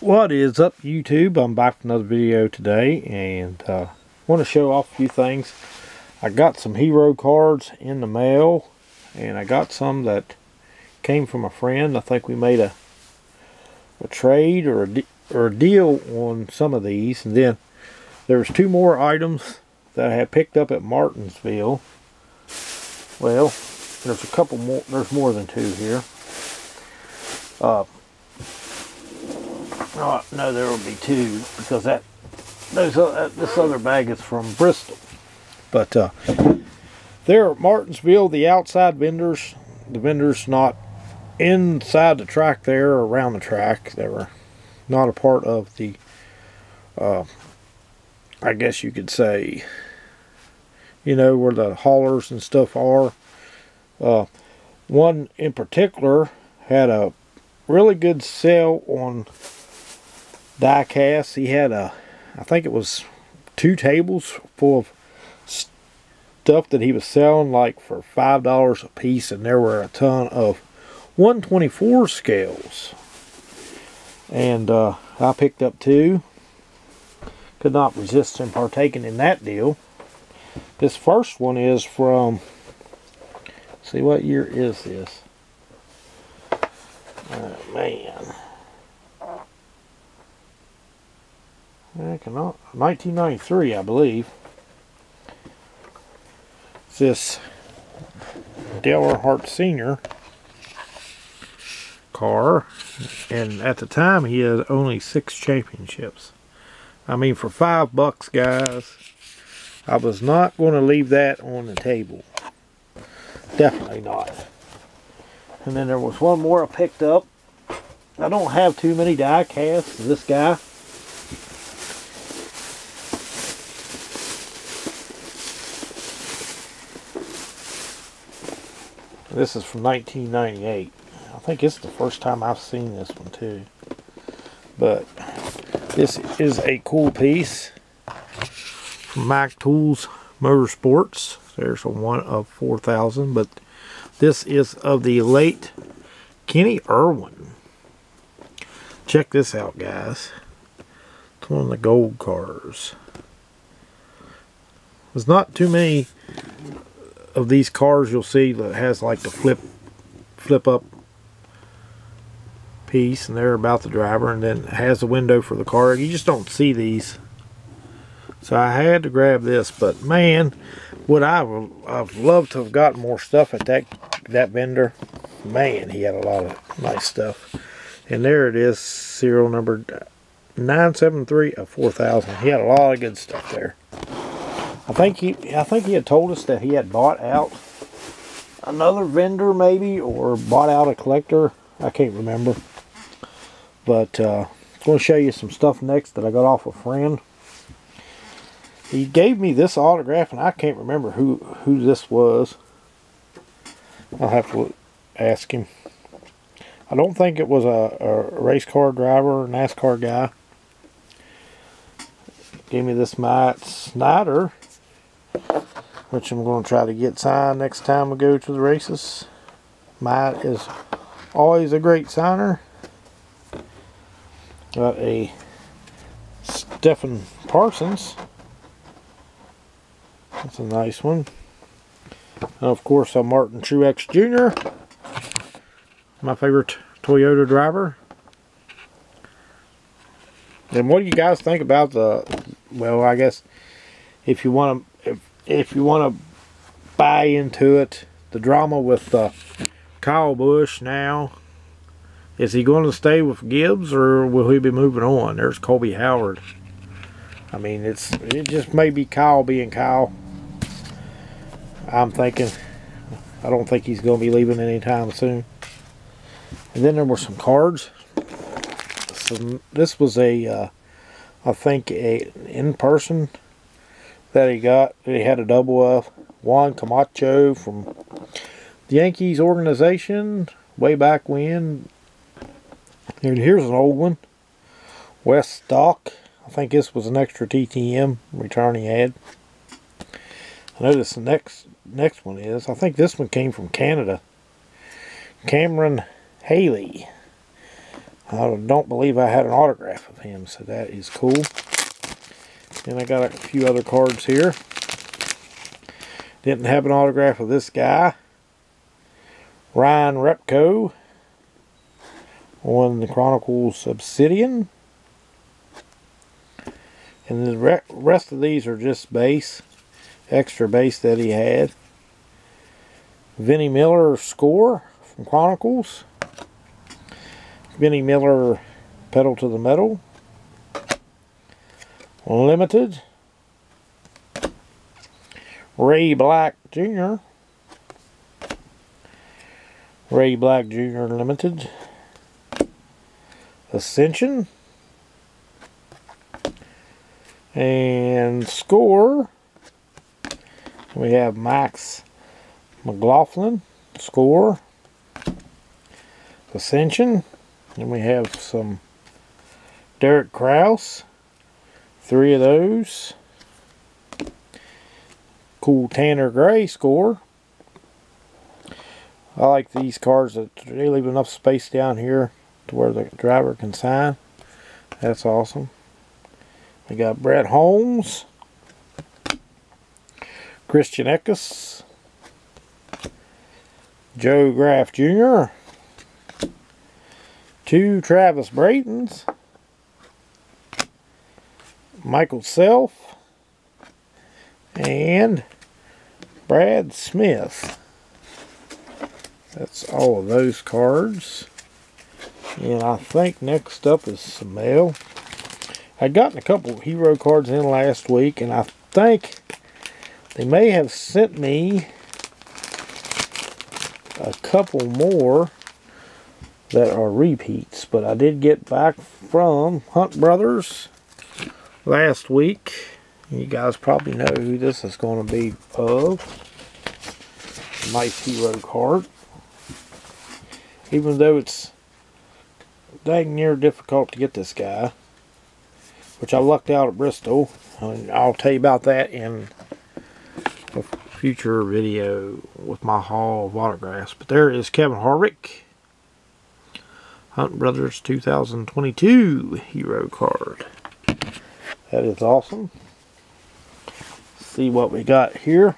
What is up YouTube? I'm back with another video today and uh, want to show off a few things. I got some hero cards in the mail and I got some that came from a friend. I think we made a a trade or a, or a deal on some of these and then there's two more items that I had picked up at Martinsville. Well, there's a couple more, there's more than two here. Uh, Oh, no, there will be two because that those uh, this other bag is from Bristol. But uh, there at Martinsville, the outside vendors, the vendors not inside the track there or around the track, they were not a part of the, uh, I guess you could say, you know, where the haulers and stuff are. Uh, one in particular had a really good sale on die cast. He had a, I think it was two tables full of stuff that he was selling like for five dollars a piece, and there were a ton of 124 scales. And uh, I picked up two. Could not resist him partaking in that deal. This first one is from. See what year is this? Oh man. I cannot. 1993, I believe. It's this Dale Earnhardt Sr. car. And at the time, he had only six championships. I mean, for five bucks, guys, I was not going to leave that on the table. Definitely not. And then there was one more I picked up. I don't have too many die casts. This guy. This is from 1998. I think it's the first time I've seen this one too. But this is a cool piece from Mac Tools Motorsports. There's a one of 4,000, but this is of the late Kenny Irwin. Check this out, guys. It's one of the gold cars. There's not too many of these cars you'll see that has like the flip flip up piece and they're about the driver and then has the window for the car. You just don't see these. So I had to grab this but man would I I've loved to have gotten more stuff at that that vendor. Man he had a lot of nice stuff. And there it is serial number 973 of 4000 he had a lot of good stuff there I think he I think he had told us that he had bought out another vendor maybe or bought out a collector. I can't remember. But uh, I'm going to show you some stuff next that I got off a friend. He gave me this autograph and I can't remember who, who this was. I'll have to ask him. I don't think it was a, a race car driver NASCAR guy. Gave me this Myatt Snider which I'm going to try to get signed next time we go to the races. Matt is always a great signer. Got a Stefan Parsons. That's a nice one. And of course, a Martin Truex Jr. My favorite Toyota driver. And what do you guys think about the, well, I guess if you want to if you want to buy into it, the drama with uh, Kyle Busch now, is he going to stay with Gibbs or will he be moving on? There's Colby Howard. I mean, it's it just may be Kyle being Kyle. I'm thinking, I don't think he's going to be leaving anytime soon. And then there were some cards. Some, this was a, uh, I think, a in-person that he got that he had a double of Juan Camacho from the Yankees organization way back when. And here's an old one. Wes Stock. I think this was an extra TTM return he had. I know this next next one is. I think this one came from Canada. Cameron Hayley. I don't believe I had an autograph of him, so that is cool. And I got a few other cards here. Didn't have an autograph of this guy. Ryan Repko on the Chronicles Obsidian. And the rest of these are just base, extra base that he had. Vinnie Miller score from Chronicles. Vinnie Miller pedal to the metal. Limited. Ray Black Jr. Ray Black Jr. Limited. Ascension. And score. We have Max McLaughlin. Score. Ascension. And we have some Derek Kraus. Three of those. Cool Tanner Gray score. I like these cars that they leave enough space down here to where the driver can sign. That's awesome. We got Brett Holmes, Christian Eckes, Joe Graf Jr., two Travis Bradens, Michael Self, and Brad Smith. That's all of those cards. And I think next up is some mail. I'd gotten a couple hero cards in last week, and I think they may have sent me a couple more that are repeats. But I did get back from Hunt Brothers last week. You guys probably know who this is going to be of. Nice hero card. Even though it's dang near difficult to get this guy. Which I lucked out at Bristol. And I'll tell you about that in a future video with my haul of autographs. But there is Kevin Harvick. Hunt Brothers 2022 hero card. That is awesome. see what we got here.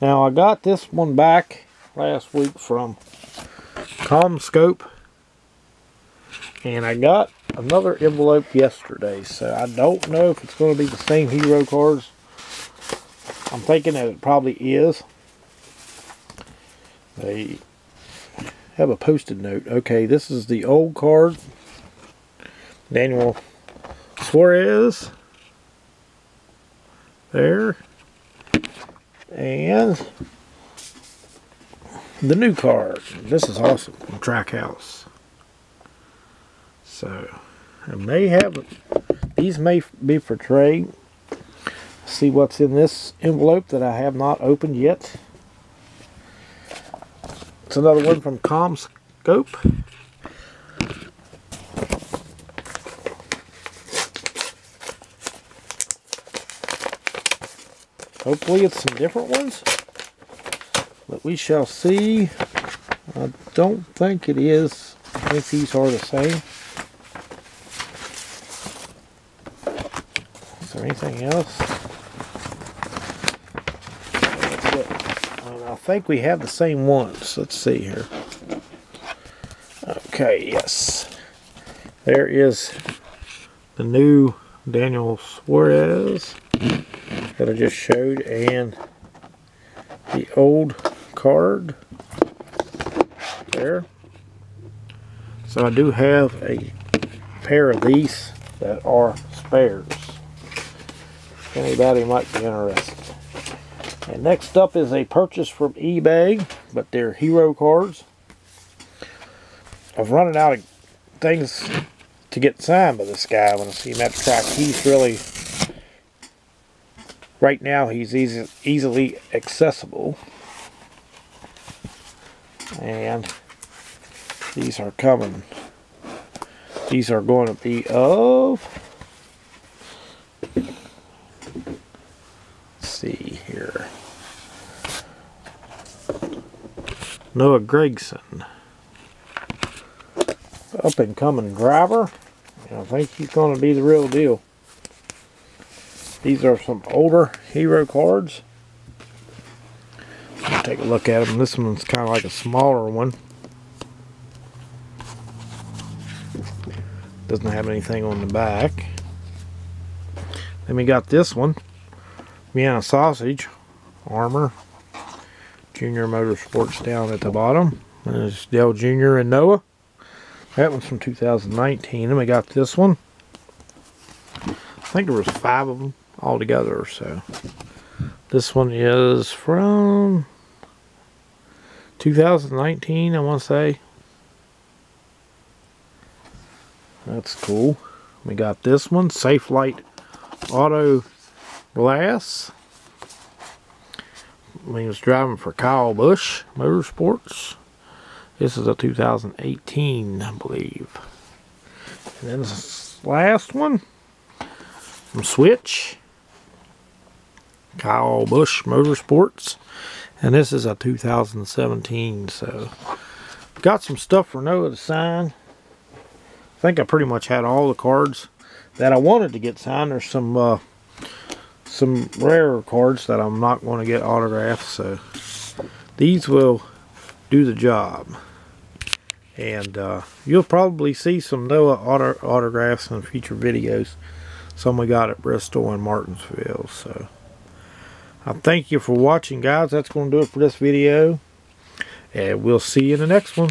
Now I got this one back last week from CommScope. and I got another envelope yesterday, so I don't know if it's going to be the same hero cards. I'm thinking that it probably is. They have a posted note. Okay, this is the old card. Daniel Suarez. There. And the new card. This is awesome from Trackhouse. So, I may have, these may be for trade. See what's in this envelope that I have not opened yet. It's another one from CommScope. Hopefully it's some different ones. But we shall see. I don't think it is. I think these are the same. Is there anything else? I think we have the same ones. Let's see here. Okay, yes. There is the new Daniel Suarez that I just showed and the old card there. So I do have a pair of these that are spares anybody might be interested. And next up is a purchase from eBay, but they're hero cards. I've running out of things to get signed by this guy when I see him at the track. He's really, right now, he's easy, easily accessible. And these are coming. These are going to be of Let's see here. Noah Gragson. up and coming driver. I think he's going to be the real deal. These are some older hero cards. Take a look at them. This one's kind of like a smaller one. Doesn't have anything on the back. Then we got this one. Vienna Sausage. Armour. Junior Motorsports down at the bottom. It's Dale Jr. and Noah. That one's from 2019. And we got this one. I think there was five of them all together. So this one is from 2019, I want to say. That's cool. We got this one, Safelite Auto Glass. He was driving for Kyle Busch Motorsports. This is a 2018, I believe. And then this last one from Switch. Kyle Busch Motorsports. And this is a 2017, so got some stuff for Noah to sign. I think I pretty much had all the cards that I wanted to get signed. There's some uh, some rarer cards that I'm not going to get autographed, so these will do the job. And uh, you'll probably see some Noah auto autographs in future videos. Some we got at Bristol and Martinsville, so... I thank you for watching, guys. That's going to do it for this video. And we'll see you in the next one.